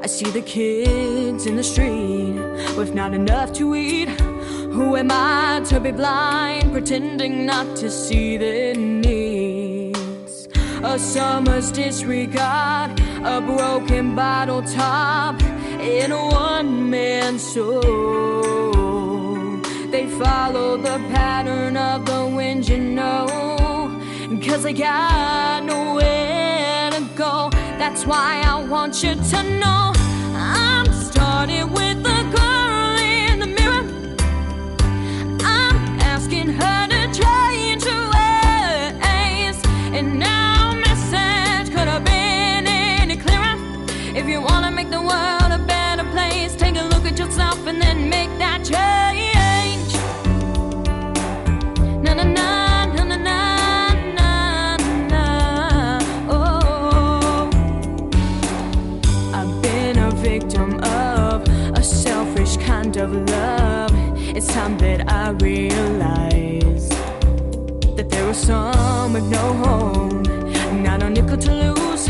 I see the kids in the street with not enough to eat. Who am I to be blind, pretending not to see their needs? A summer's disregard, a broken bottle top in a one man soul. They follow the pattern of the wind, you know, cause they got to go. That's why I want you to know I'm starting with the of love, it's time that I realized that there was some with no home, not a nickel to lose.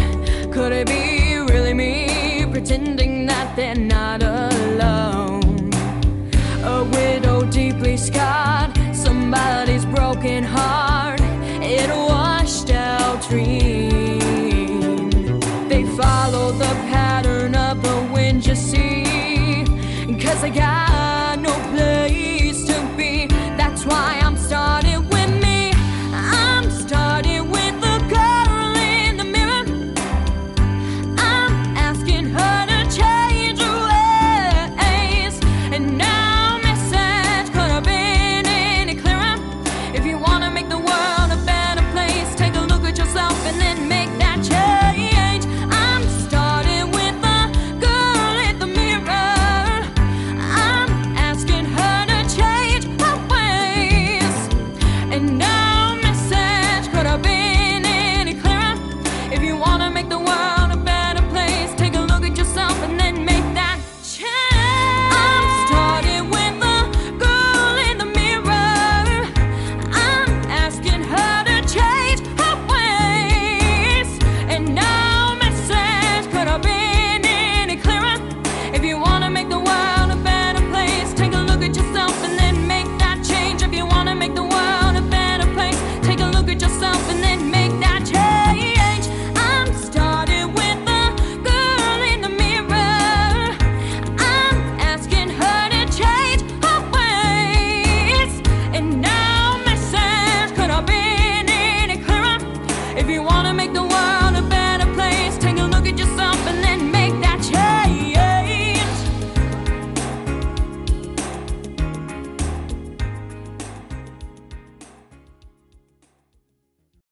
Could it be really me pretending that they're not alone? A widow deeply scarred, somebody's broken heart, it washed out dream. They follow the pattern of the wind, just make the world a better place. Take a look at yourself